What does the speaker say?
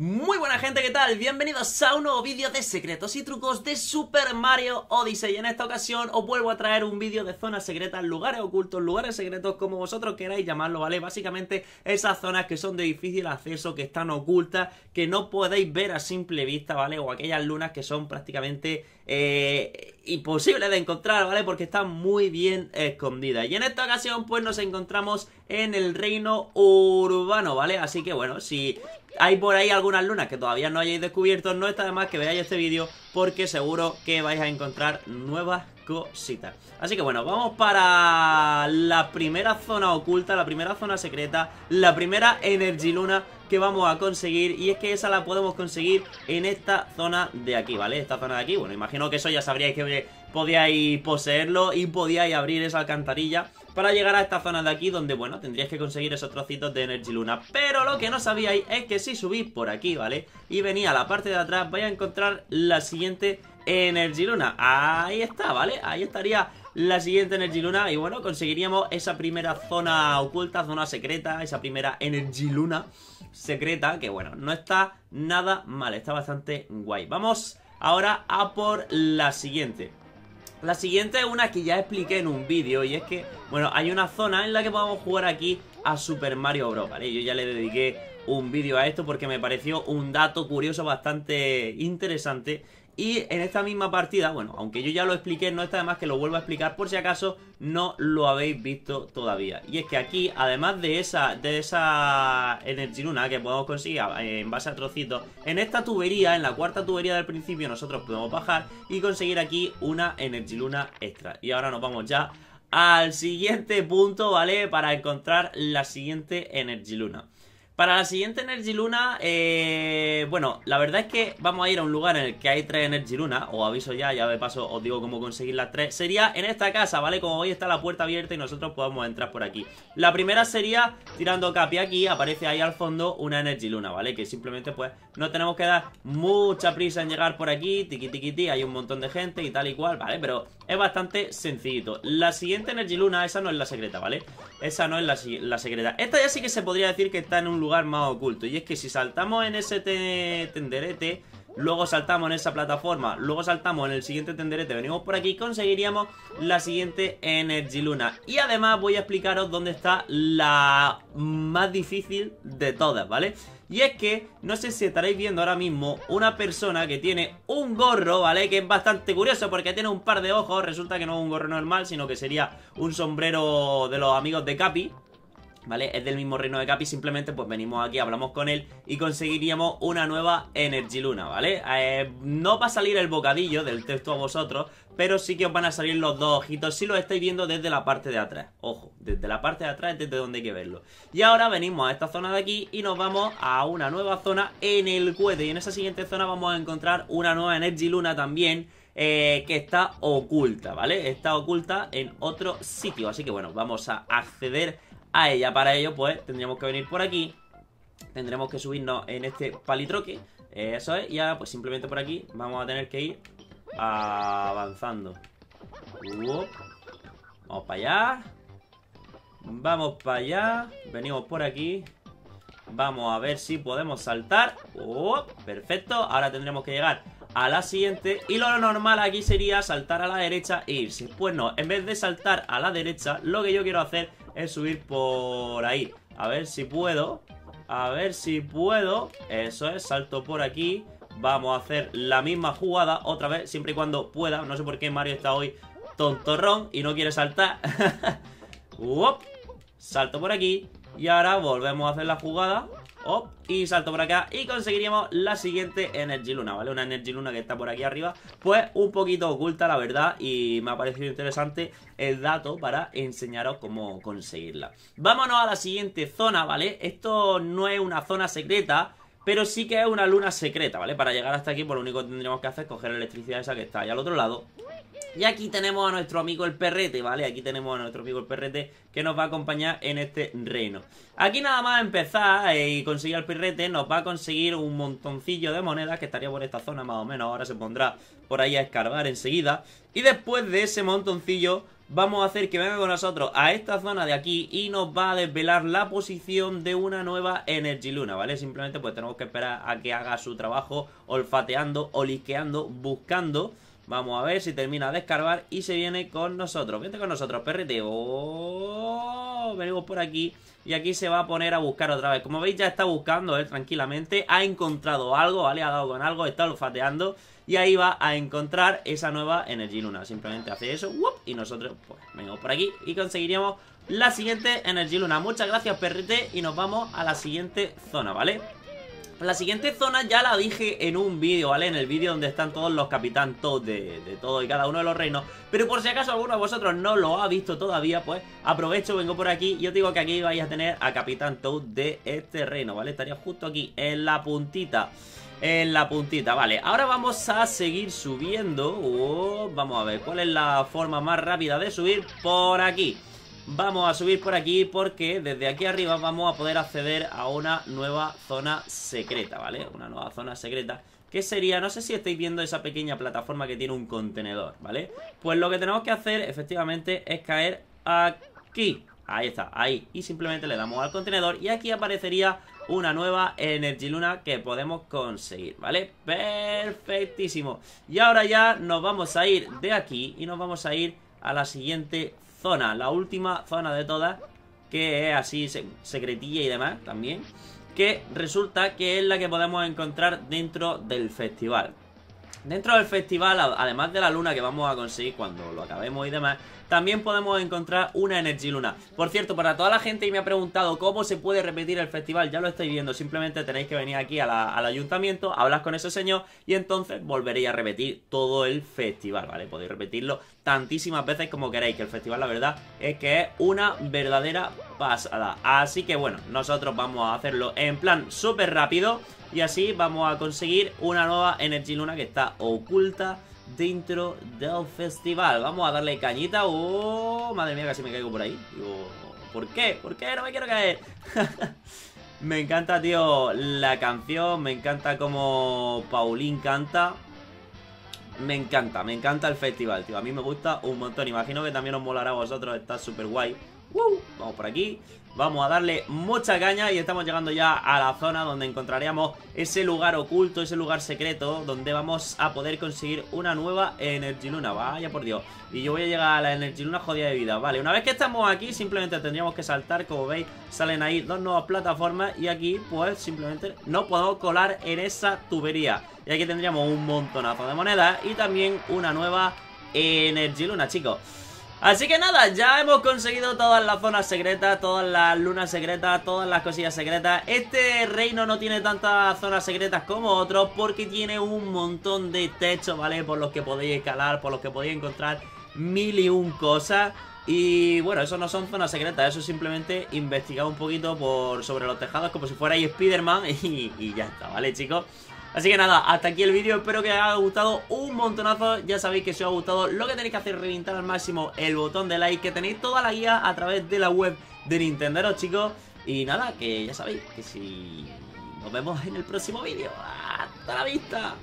Muy buena gente, ¿qué tal? Bienvenidos a un nuevo vídeo de secretos y trucos de Super Mario Odyssey En esta ocasión os vuelvo a traer un vídeo de zonas secretas, lugares ocultos, lugares secretos, como vosotros queráis llamarlo, ¿vale? Básicamente esas zonas que son de difícil acceso, que están ocultas, que no podéis ver a simple vista, ¿vale? O aquellas lunas que son prácticamente eh, imposibles de encontrar, ¿vale? Porque están muy bien escondidas Y en esta ocasión pues nos encontramos en el reino urbano, ¿vale? Así que bueno, si hay por ahí algunas lunas que todavía no hayáis descubierto, no está de más que veáis este vídeo porque seguro que vais a encontrar nuevas cositas. Así que bueno, vamos para la primera zona oculta, la primera zona secreta, la primera Energy Luna que vamos a conseguir y es que esa la podemos conseguir en esta zona de aquí, ¿vale? Esta zona de aquí, bueno, imagino que eso ya sabríais que podíais poseerlo y podíais abrir esa alcantarilla para llegar a esta zona de aquí donde, bueno, tendríais que conseguir esos trocitos de Energy Luna. Pero lo que no sabíais es que si subís por aquí, ¿vale? Y venía a la parte de atrás, vais a encontrar la siguiente Energy Luna. Ahí está, ¿vale? Ahí estaría la siguiente Energy Luna y bueno, conseguiríamos esa primera zona oculta, zona secreta, esa primera Energy Luna secreta, que bueno, no está nada mal, está bastante guay. Vamos ahora a por la siguiente. La siguiente es una que ya expliqué en un vídeo y es que, bueno, hay una zona en la que podemos jugar aquí a Super Mario Bros, ¿vale? Yo ya le dediqué un vídeo a esto porque me pareció un dato curioso bastante interesante y en esta misma partida, bueno, aunque yo ya lo expliqué, no está de más que lo vuelvo a explicar por si acaso no lo habéis visto todavía. Y es que aquí, además de esa, de esa Energy Luna que podemos conseguir en base a trocitos, en esta tubería, en la cuarta tubería del principio, nosotros podemos bajar y conseguir aquí una Energy Luna extra. Y ahora nos vamos ya al siguiente punto, ¿vale? Para encontrar la siguiente Energy Luna. Para la siguiente Energy Luna, eh, bueno, la verdad es que vamos a ir a un lugar en el que hay tres Energy Luna, os aviso ya, ya de paso os digo cómo conseguir las tres. Sería en esta casa, ¿vale? Como hoy está la puerta abierta y nosotros podemos entrar por aquí. La primera sería tirando capi aquí, aparece ahí al fondo una Energy Luna, ¿vale? Que simplemente pues no tenemos que dar mucha prisa en llegar por aquí, tiki tiki, hay un montón de gente y tal y cual, ¿vale? Pero es bastante sencillito. La siguiente Energy Luna, esa no es la secreta, ¿vale? Esa no es la, la secreta. Esta ya sí que se podría decir que está en un lugar más oculto. Y es que si saltamos en ese tenderete, luego saltamos en esa plataforma, luego saltamos en el siguiente tenderete, venimos por aquí, conseguiríamos la siguiente Energy Luna. Y además voy a explicaros dónde está la más difícil de todas, ¿vale? Y es que, no sé si estaréis viendo ahora mismo una persona que tiene un gorro, ¿vale? Que es bastante curioso porque tiene un par de ojos, resulta que no es un gorro normal, sino que sería un sombrero de los amigos de Capi, ¿vale? Es del mismo reino de Capi, simplemente pues venimos aquí, hablamos con él y conseguiríamos una nueva Energy Luna, ¿vale? Eh, no va a salir el bocadillo del texto a vosotros, pero sí que os van a salir los dos ojitos si lo estáis viendo desde la parte de atrás. Ojo, desde la parte de atrás es desde donde hay que verlo. Y ahora venimos a esta zona de aquí y nos vamos a una nueva zona en el cohete. Y en esa siguiente zona vamos a encontrar una nueva Energy Luna también. Eh, que está oculta, ¿vale? Está oculta en otro sitio, así que bueno, vamos a acceder a ella. Para ello, pues, tendríamos que venir por aquí. Tendremos que subirnos en este palitroque. Eso es. Y ahora, pues, simplemente por aquí vamos a tener que ir avanzando. Vamos para allá. Vamos para allá. Venimos por aquí. Vamos a ver si podemos saltar. perfecto. Ahora tendremos que llegar a la siguiente. Y lo normal aquí sería saltar a la derecha e irse. Pues no, en vez de saltar a la derecha, lo que yo quiero hacer es subir por ahí. A ver si puedo. A ver si puedo. Eso es, salto por aquí. Vamos a hacer la misma jugada otra vez, siempre y cuando pueda. No sé por qué Mario está hoy tontorrón y no quiere saltar. Salto por aquí. Y ahora volvemos a hacer la jugada y salto por acá y conseguiríamos la siguiente Energy Luna, ¿vale? Una Energy Luna que está por aquí arriba, pues un poquito oculta, la verdad, y me ha parecido interesante el dato para enseñaros cómo conseguirla. Vámonos a la siguiente zona, ¿vale? Esto no es una zona secreta, pero sí que es una luna secreta, ¿vale? Para llegar hasta aquí, pues lo único que tendríamos que hacer es coger la electricidad esa que está ahí al otro lado y aquí tenemos a nuestro amigo el perrete, ¿vale? Aquí tenemos a nuestro amigo el perrete que nos va a acompañar en este reino. Aquí nada más empezar eh, y conseguir el perrete nos va a conseguir un montoncillo de monedas que estaría por esta zona más o menos. Ahora se pondrá por ahí a escarbar enseguida. Y después de ese montoncillo vamos a hacer que venga con nosotros a esta zona de aquí y nos va a desvelar la posición de una nueva Energy Luna, ¿vale? Simplemente pues tenemos que esperar a que haga su trabajo olfateando, olisqueando, buscando. Vamos a ver si termina de escarbar y se viene con nosotros. Vente con nosotros, perrete. Oh, venimos por aquí y aquí se va a poner a buscar otra vez. Como veis ya está buscando él tranquilamente. Ha encontrado algo, ¿vale? Ha dado con algo, está olfateando y ahí va a encontrar esa nueva Energy Luna. Simplemente hace eso y nosotros pues venimos por aquí y conseguiríamos la siguiente Energy Luna. Muchas gracias, perrete, y nos vamos a la siguiente zona, ¿vale? La siguiente zona ya la dije en un vídeo, ¿vale? En el vídeo donde están todos los capitán todos de, todo y cada uno de los reinos Pero por si acaso alguno de vosotros no lo ha visto todavía, pues aprovecho, vengo por aquí Y os digo que aquí vais a tener a capitán Toad de este reino, ¿vale? Estaría justo aquí, en la puntita en la puntita, vale, ahora vamos a seguir subiendo oh, Vamos a ver, ¿cuál es la forma más rápida de subir? Por aquí Vamos a subir por aquí porque desde aquí arriba vamos a poder acceder a una nueva zona secreta, ¿vale? Una nueva zona secreta que sería, no sé si estáis viendo esa pequeña plataforma que tiene un contenedor, ¿vale? Pues lo que tenemos que hacer efectivamente es caer aquí Ahí está, ahí Y simplemente le damos al contenedor y aquí aparecería una nueva Energy Luna que podemos conseguir, ¿vale? Perfectísimo Y ahora ya nos vamos a ir de aquí y nos vamos a ir a la siguiente zona, la última zona de todas, que es así secretilla y demás también, que resulta que es la que podemos encontrar dentro del festival. Dentro del festival, además de la luna que vamos a conseguir cuando lo acabemos y demás, también podemos encontrar una Energy Luna. Por cierto, para toda la gente que me ha preguntado cómo se puede repetir el festival, ya lo estáis viendo. Simplemente tenéis que venir aquí al ayuntamiento, hablas con ese señor y entonces volveréis a repetir todo el festival, ¿vale? Podéis repetirlo tantísimas veces como queréis, que el festival la verdad es que es una verdadera pasada. Así que bueno, nosotros vamos a hacerlo en plan súper rápido y así vamos a conseguir una nueva Energy Luna que está oculta dentro del festival. Vamos a darle cañita. ¡Oh! Madre mía, casi me caigo por ahí. ¿por qué? ¿Por qué no me quiero caer? me encanta, tío, la canción. Me encanta como Paulín canta. Me encanta, me encanta el festival, tío. A mí me gusta un montón. Imagino que también os molará a vosotros. Está súper guay. Vamos por aquí. Vamos a darle mucha caña y estamos llegando ya a la zona donde encontraríamos ese lugar oculto, ese lugar secreto donde vamos a poder conseguir una nueva Energy Luna. Vaya por Dios. Y yo voy a llegar a la Energy Luna jodida de vida. Vale, una vez que estamos aquí simplemente tendríamos que saltar. Como veis, salen ahí dos nuevas plataformas y aquí pues simplemente no podemos colar en esa tubería. Y aquí tendríamos un montonazo de monedas y también una nueva Energy Luna, chicos. Así que nada, ya hemos conseguido todas las zonas secretas, todas las lunas secretas, todas las cosillas secretas. Este reino no tiene tantas zonas secretas como otros porque tiene un montón de techos, ¿vale? Por los que podéis escalar, por los que podéis encontrar mil y un cosas. Y bueno, eso no son zonas secretas, eso es simplemente investigar un poquito por sobre los tejados como si fuerais Spider-Man y, y ya está, ¿vale chicos? Así que nada, hasta aquí el vídeo, espero que os haya gustado un montonazo Ya sabéis que si os ha gustado lo que tenéis que hacer es reventar al máximo el botón de like Que tenéis toda la guía a través de la web de Nintendo, chicos Y nada, que ya sabéis que si nos vemos en el próximo vídeo ¡Hasta la vista!